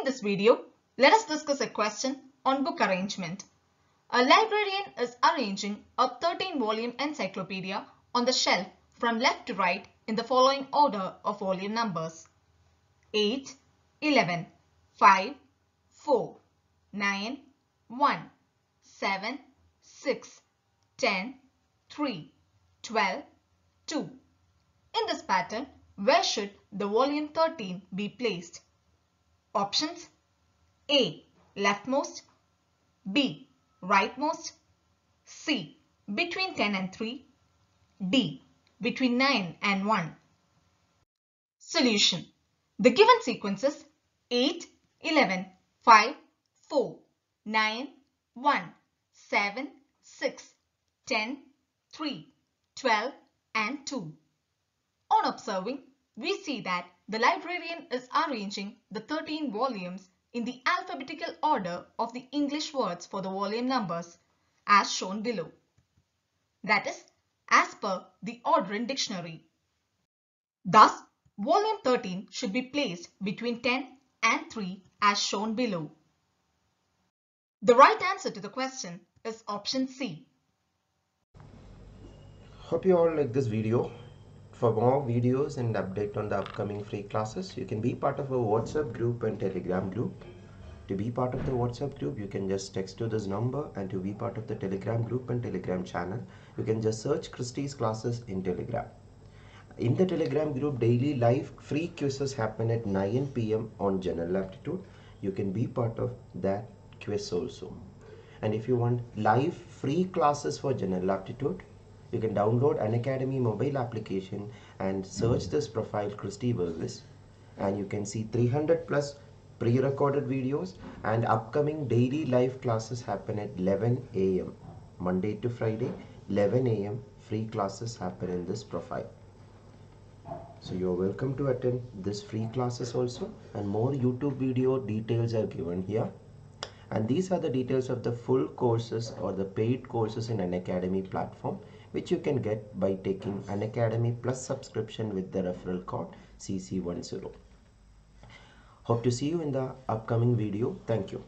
In this video, let us discuss a question on book arrangement. A librarian is arranging a 13-volume encyclopedia on the shelf from left to right in the following order of volume numbers. 8, 11, 5, 4, 9, 1, 7, 6, 10, 3, 12, 2. In this pattern, where should the volume 13 be placed? Options A. Leftmost B. Rightmost C. Between 10 and 3 D. Between 9 and 1 Solution The given sequences 8, 11, 5, 4, 9, 1, 7, 6, 10, 3, 12 and 2. On observing, we see that the librarian is arranging the 13 volumes in the alphabetical order of the English words for the volume numbers as shown below. That is, as per the order in dictionary. Thus, volume 13 should be placed between 10 and 3 as shown below. The right answer to the question is option C. Hope you all like this video. For more videos and update on the upcoming free classes, you can be part of a WhatsApp group and Telegram group. To be part of the WhatsApp group, you can just text to this number and to be part of the Telegram group and Telegram channel, you can just search Christy's classes in Telegram. In the Telegram group, daily live free quizzes happen at 9 pm on general aptitude. You can be part of that quiz also. And if you want live free classes for general aptitude, you can download Unacademy mobile application and search this profile Christy Varghese and you can see 300 plus pre-recorded videos and upcoming daily live classes happen at 11 a.m. Monday to Friday 11 a.m. free classes happen in this profile so you're welcome to attend this free classes also and more YouTube video details are given here and these are the details of the full courses or the paid courses in Unacademy platform which you can get by taking Unacademy plus subscription with the referral code cc10 hope to see you in the upcoming video. Thank you